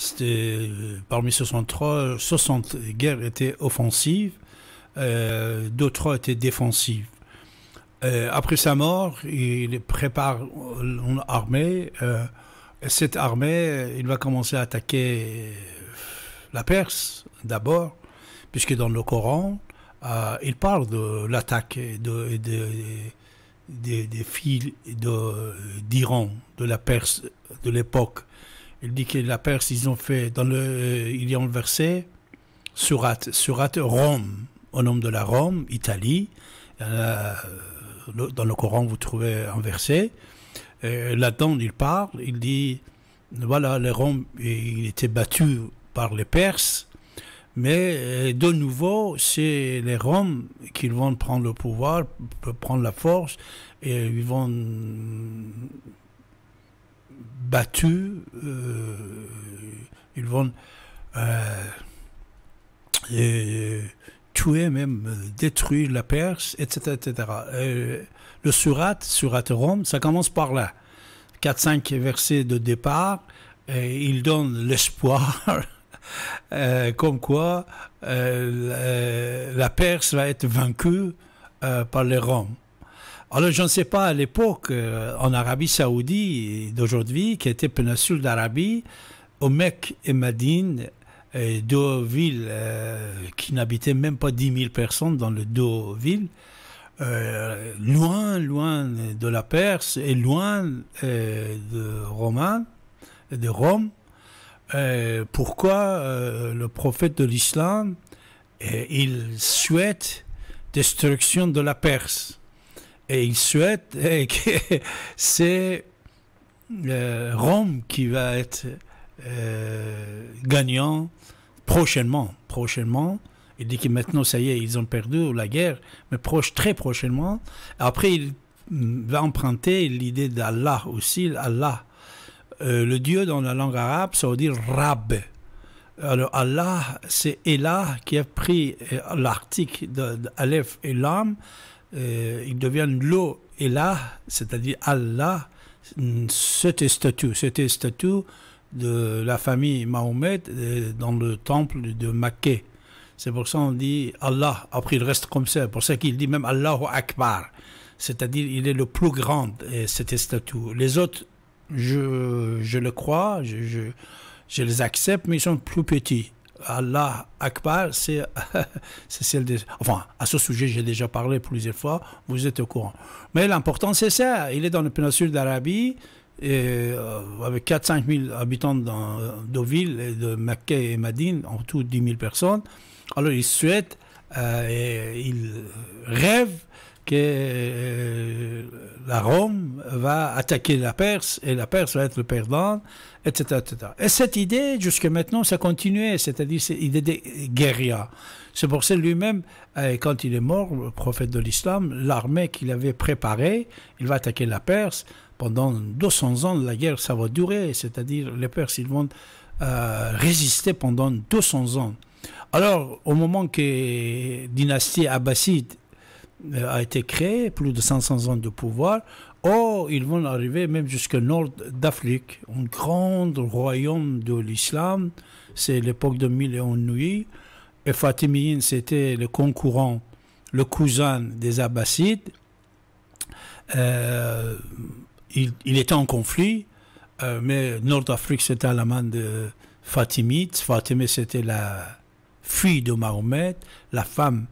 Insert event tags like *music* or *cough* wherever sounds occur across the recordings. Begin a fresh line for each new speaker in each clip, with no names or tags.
C'était parmi 63, 60 guerres étaient offensives, d'autres étaient défensives. après sa mort, il prépare une armée. cette armée, il va commencer à attaquer la Perse d'abord, puisque dans le Coran, euh, il parle de l'attaque de, des filles d'Iran, de, la Perse de l'époque. Il dit que la Perse, ils ont fait, dans le, il y a un verset, Surat, Surat Rome, au nom de la Rome, Italie. Euh, dans le Coran, vous trouvez un verset. Là-dedans, il parle, il dit, voilà, les Roms, il était battu par les Perses, mais euh, de nouveau, c'est les Roms qui vont prendre le pouvoir, prendre la force, et ils vont battus, euh, ils vont euh, tuer même, détruire la Perse, etc. etc. le surat, surat Rome, ça commence par là. 4-5 versets de départ, il donne l'espoir *laughs* Euh, comme quoi la Perse va être vaincue par les Roms. Alors, je ne sais pas, à l'époque, en Arabie Saoudite d'aujourd'hui, qui était péninsule d'Arabie, au Mecque et Madine, deux villes qui n'habitaient même pas 10 000 personnes dans les deux villes, loin, loin de la Perse et loin de Romain, de Rome, euh, pourquoi euh, le prophète de l'islam, euh, il souhaite destruction de la Perse? Et il souhaite *laughs* que c'est Rome qui va être gagnant prochainement. Prochainement. Il dit que maintenant, ça y est, ils ont perdu la guerre, mais proche, très prochainement. Après, il va emprunter l'idée d'Allah aussi, Allah euh, le Dieu dans la langue arabe, ça veut dire Rab. Alors Allah, c'est Elah qui a pris euh, l'article d'Aleph et Lam, euh, il devient l'eau Elah, c'est-à-dire Allah, c'était statut, c'était statut de la famille Mahomet dans le temple de Makkah. C'est pour ça qu'on dit Allah. Après, il reste comme ça. Pour ça qu'il dit même Allahu Akbar. C'est-à-dire, il est le plus grand, cet statut. Les autres je, je le crois, je, je, je, les accepte, mais ils sont plus petits. Allah Akbar, *laughs* c'est celle des... Enfin, à ce sujet, j'ai déjà parlé plusieurs fois, vous êtes au courant. Mais l'important, c'est ça. Il est dans la péninsule d'Arabie, et, euh, avec 4-5 000 habitants dans deux villes, de Mecca et Madine, en tout 10 000 personnes. Alors, il souhaite, euh, et il rêve que euh, la Rome va attaquer la Perse et la Perse va être le perdant, etc. Et cette idée, jusqu'à maintenant, ça continuait, c'est-à-dire cette idée de guérilla. C'est pour ça lui-même, euh, quand il est mort, le prophète de l'islam, l'armée qu'il avait préparée, il va attaquer la Perse. Pendant 200 ans, la guerre, ça va durer, c'est-à-dire les Perses, ils vont euh, résister pendant 200 ans. Alors, au moment que dynastie abbasside euh, a été créé, plus de 500 ans de pouvoir. Oh, ils vont arriver même jusqu'au nord d'Afrique, un grand royaume de l'islam. C'est l'époque de Mille et une. Et Fatimiyin, c'était le concurrent, le cousin des Abbassides. Euh, il, était en conflit, euh, mais Nord d'Afrique, c'était à la main de Fatimide. Fatimide, c'était la fille de Mahomet, la femme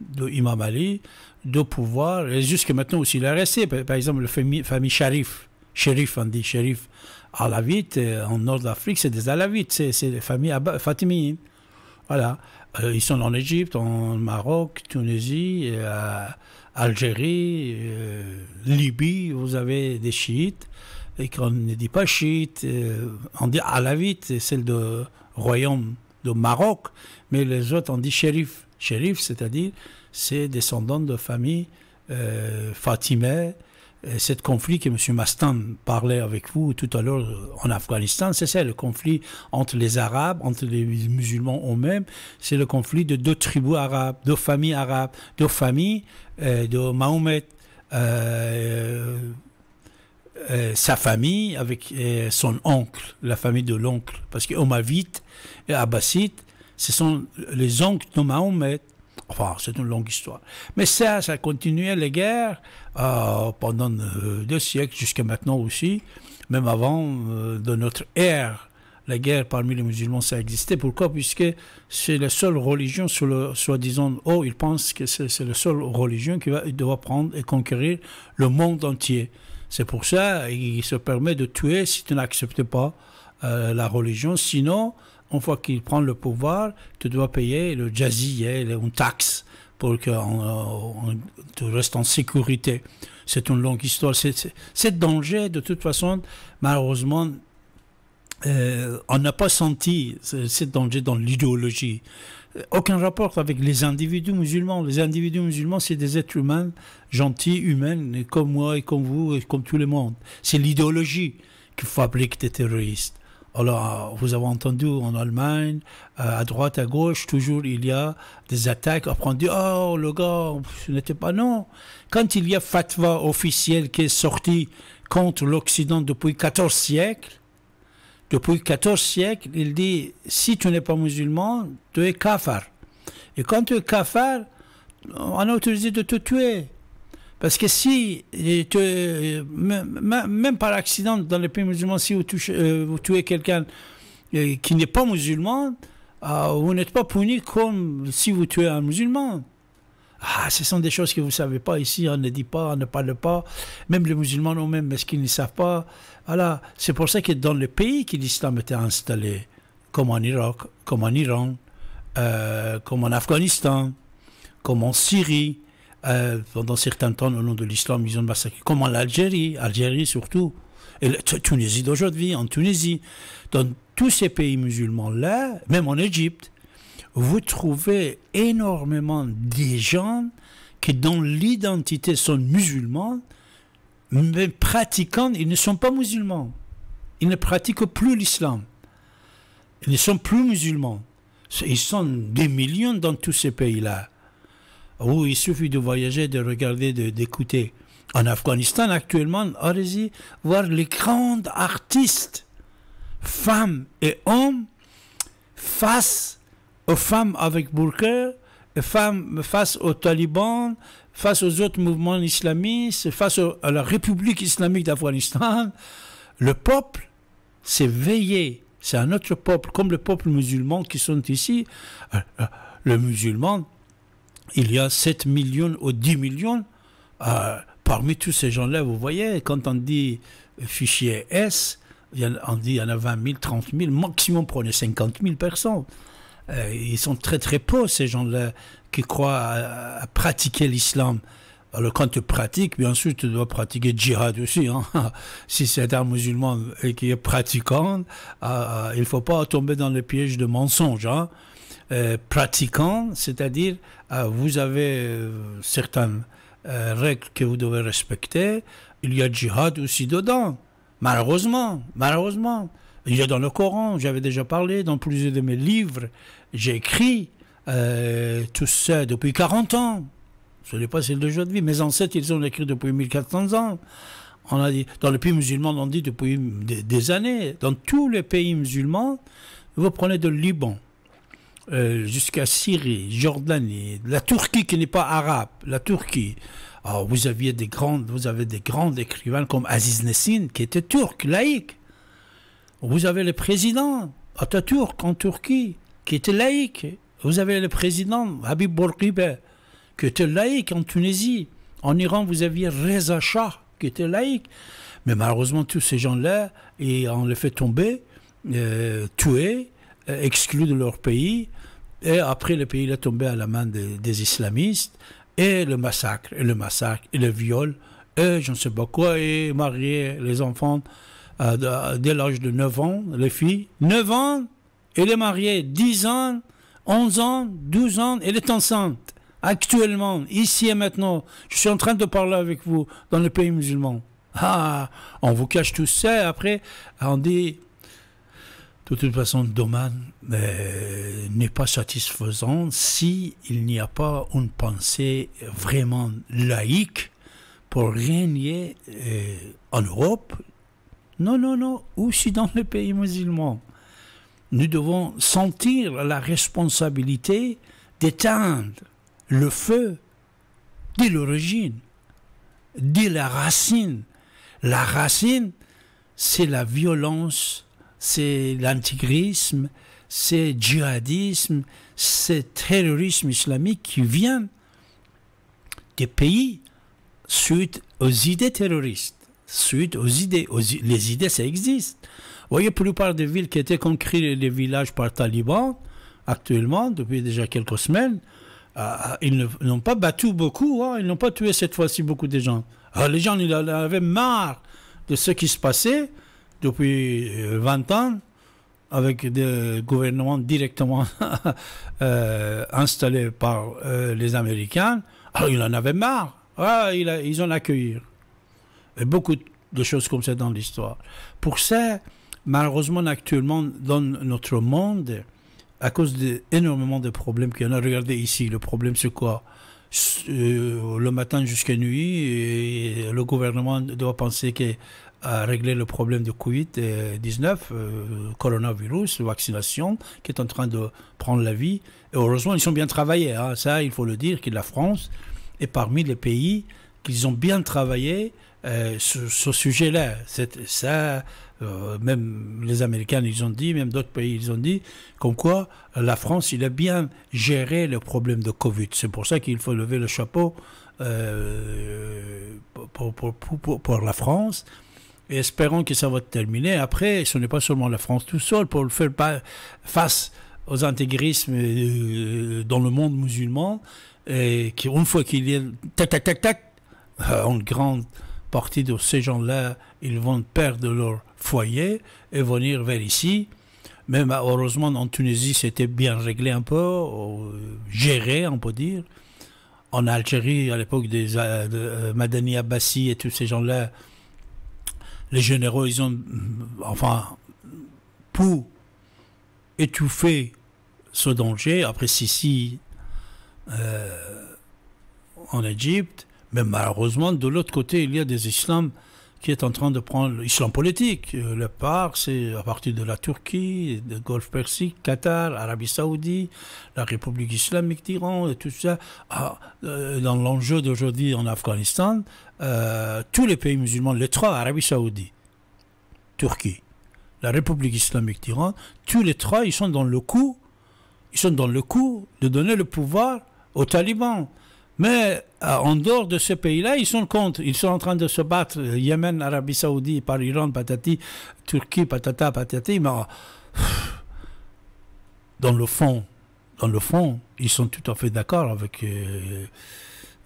de Imam Ali de pouvoir, et jusqu'à maintenant aussi il est resté, par exemple la famille, famille Sharif, Sharif on dit Sharif Alavites, euh, en Nord d'Afrique c'est des Alavites, c'est des familles Fatimiyines. Voilà. Euh, ils sont en Égypte, en Maroc, Tunisie, euh, Algérie, Libye, vous avez des chiites, et qu'on ne dit pas chiites, on dit Alavites, c'est celle du royaume de Maroc, mais les autres on dit shérif. C'est-à-dire, c'est descendant de famille euh, Fatimé. Cet conflit que M. Mastan parlait avec vous tout à l'heure en Afghanistan, c'est ça le conflit entre les Arabes, entre les musulmans eux-mêmes. C'est le conflit de deux tribus arabes, deux familles arabes, deux familles euh, de Mahomet. Euh, euh, sa famille avec euh, son oncle, la famille de l'oncle. Parce que Omavites et Abbasites, ce sont les oncles de Mahomet. Enfin, c'est une longue histoire. Mais ça, ça a continué les guerres euh, pendant deux siècles, jusqu'à maintenant aussi, même avant de notre ère. La guerre parmi les musulmans, ça existait. Pourquoi? Puisque c'est la seule religion, soi-disant, oh, ils pensent que c'est la seule religion qui va, doit prendre et conquérir le monde entier. C'est pour ça qu'il se permet de tuer si tu n'acceptes pas euh, la religion. Sinon, une fois qu'il prend le pouvoir, tu dois payer le jazzy, une taxe pour que tu restes en sécurité. C'est une longue histoire. C'est danger, de toute façon, malheureusement, euh, on n'a pas senti ce danger dans l'idéologie. Aucun rapport avec les individus musulmans. Les individus musulmans, c'est des êtres humains, gentils, humains, comme moi et comme vous et comme tout le monde. C'est l'idéologie qui fabrique des terroristes. Alors, vous avez entendu en Allemagne, euh, à droite, à gauche, toujours il y a des attaques. Après, on dit, oh, le gars, ce n'était pas non. Quand il y a fatwa officiel qui est sorti contre l'Occident depuis 14 siècles, depuis 14 siècles, il dit si tu n'es pas musulman, tu es kafar. Et quand tu es kafar, on a autorisé de te tuer. Parce que si, tu, même, par accident, dans les pays musulmans, si vous, euh, tuez quelqu'un euh, qui n'est pas musulman, euh, vous n'êtes pas puni comme si vous tuez un musulman. Ah, ce sont des choses que vous ne savez pas ici, on ne dit pas, on ne parle pas. Même les musulmans eux-mêmes, est-ce qu'ils ne savent pas? Voilà, c'est pour ça que dans les pays que l'islam était installé, comme en Irak, comme en Iran, euh, comme en Afghanistan, comme en Syrie, euh, pendant certains temps, au nom de l'islam, ils ont massacré, comme en Algérie, surtout, et la Tunisie d'aujourd'hui, en Tunisie, dans tous ces pays musulmans-là, même en Égypte, vous trouvez énormément de gens qui, dans l'identité, sont musulmans, mais pratiquant, ils ne sont pas musulmans. Ils ne pratiquent plus l'islam. Ils ne sont plus musulmans. Ils sont des millions dans tous ces pays-là. Où il suffit de voyager, de regarder, d'écouter. En Afghanistan, actuellement, allez-y voir les grands artistes, femmes et hommes, face aux femmes avec burqa, femmes face aux talibans, face aux autres mouvements islamistes, face à la République islamique d'Afghanistan. Le peuple s'est veillé. C'est un autre peuple, comme le peuple musulman qui sont ici. Euh, euh, le musulman, il y a 7 millions ou 10 millions. Euh, parmi tous ces gens-là, vous voyez, quand on dit fichier S, on dit il y en a 20 000, 30 000, maximum prenez 50 000 personnes. Euh, ils sont très très peu, ces gens-là, qui croient à, pratiquer l'islam. Alors quand tu pratiques, bien sûr, tu dois pratiquer djihad aussi. Hein. *laughs* si c'est un musulman qui est pratiquant, euh, il ne faut pas tomber dans le piège de mensonge. Hein. Euh, pratiquant, c'est-à-dire vous avez certaines règles que vous devez respecter. Il y a djihad aussi dedans. Malheureusement, malheureusement. Il y a dans le Coran, j'avais déjà parlé dans plusieurs de mes livres, j'ai écrit euh, tout ça depuis 40 ans. Ce n'est pas celle d'aujourd'hui. Mes ancêtres, ils ont écrit depuis 1400 ans. On a dit, dans les pays musulmans, on dit depuis des, années. Dans tous les pays musulmans, vous prenez de Liban euh, jusqu'à Syrie, Jordanie, la Turquie qui n'est pas arabe, la Turquie. Alors, vous aviez des grandes, vous avez des grands écrivains comme Aziz Nessin qui était turc, laïque. Vous avez le président Atatürk en Turquie, qui était laïque. Vous avez le président Habib Bourguiba, qui était laïque en Tunisie. En Iran, vous aviez Reza Shah, qui était laïque. Mais malheureusement, tous ces gens-là, on les fait tomber, euh, tuer, euh, exclus de leur pays. Et après, le pays est tombé à la main des, islamistes. Et le massacre, et le massacre, et le viol, et je ne sais pas quoi, et marier les enfants dès l'âge de 9 ans, les filles. 9 ans, elle est mariée. 10 ans, 11 ans, 12 ans, elle est enceinte. Actuellement, ici et maintenant, je suis en train de parler avec vous dans le pays musulman. Ah, on vous cache tout ça. Après, on dit, de toute façon, le domaine n'est pas satisfaisant si il n'y a pas une pensée vraiment laïque pour régner euh, en Europe. Non, non, non, aussi dans les pays musulmans. Nous devons sentir la responsabilité d'éteindre le feu dès l'origine, dès la racine. La racine, c'est la violence, c'est l'antigrisme, c'est djihadisme, c'est terrorisme islamique qui vient des pays suite aux idées terroristes, suite aux idées. les idées, ça existe. Vous voyez, la plupart des villes qui étaient conquises, les villages par talibans, actuellement, depuis déjà quelques semaines, euh, ils n'ont pas battu beaucoup, hein, ils n'ont pas tué cette fois-ci beaucoup de gens. Alors, les gens, ils avaient marre de ce qui se passait depuis 20 euh, ans avec des gouvernements directement *laughs* euh, installés par les Américains. Alors, ils en avaient marre. Ah, ils ont accueilli. Beaucoup de choses comme ça dans l'histoire. Pour ça, malheureusement, actuellement, dans notre monde, à cause d'énormément de problèmes qu'il y en a, regardez ici, le problème c'est quoi? Euh, Le matin jusqu'à nuit, le gouvernement doit penser qu'à régler le problème de Covid-19, euh, coronavirus, vaccination, qui est en train de prendre la vie. Et heureusement, ils sont bien travaillés. Hein. Ça, il faut le dire, que la France est parmi les pays qui ont bien travaillé euh, sur ce sujet-là. Ça, euh, même les Américains, ils ont dit, même d'autres pays, ils ont dit, comme quoi la France, il a bien géré le problème de Covid. C'est pour ça qu'il faut lever le chapeau euh, pour, pour, pour, pour, la France. Et espérons que ça va terminer. Après, ce n'est pas seulement la France tout seul pour le faire face aux intégrismes dans le monde musulman et qu'une fois qu'il y a tac, tac, tac, tac, euh, une grande partie de ces gens-là, ils vont perdre leur foyer et venir vers ici. Même heureusement en Tunisie, c'était bien réglé un peu, euh, géré, on peut dire. En Algérie, à l'époque des euh, Madani Abbasi et tous ces gens-là, les généraux, ils ont, enfin, pour étouffer ce danger, après Sissi euh, en Égypte, mais malheureusement, de l'autre côté, il y a des islams qui est en train de prendre l'islam politique. Euh, le part, c'est à partir de la Turquie, le Golfe Persique, Qatar, Arabie Saoudite, la République islamique d'Iran, et tout ça. Ah, euh, dans l'enjeu d'aujourd'hui en Afghanistan, tous les pays musulmans, les trois, Arabie Saoudite, Turquie, la République islamique d'Iran, tous les trois, ils sont dans le coup, ils sont dans le coup de donner le pouvoir aux talibans. Mais euh, en dehors de ce pays-là, ils sont contre. Ils sont en train de se battre. Euh, Yémen, Arabie Saoudite, par Iran, patati, Turquie, patata, patati. Mais dans le fond, dans le fond, ils sont tout à fait d'accord avec euh,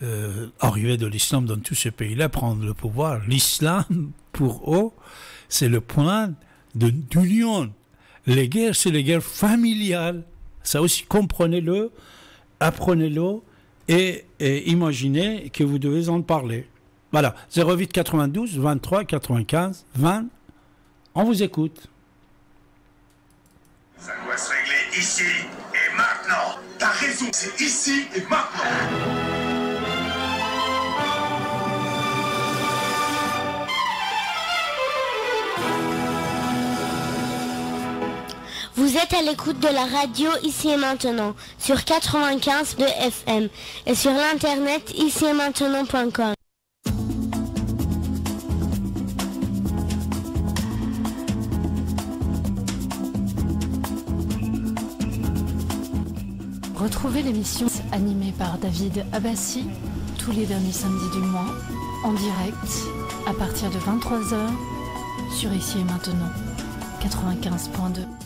euh de l'islam dans tous ces pays-là, prendre le pouvoir. L'islam, pour eux, c'est le point d'union. Les guerres, c'est les guerres familiales. Ça aussi, comprenez-le apprenez-le et, imaginez que vous devez en parler. Voilà, 08 92 23 95 20. On vous écoute.
Ça doit se régler ici et maintenant. T'as raison, c'est ici et maintenant.
Vous êtes à l'écoute de la radio ici et maintenant sur 95 de FM et sur l'internet ici et maintenant.com.
Retrouvez l'émission animée par David Abbassi tous les derniers samedis du mois en direct à partir de 23h sur ici et maintenant 95.2.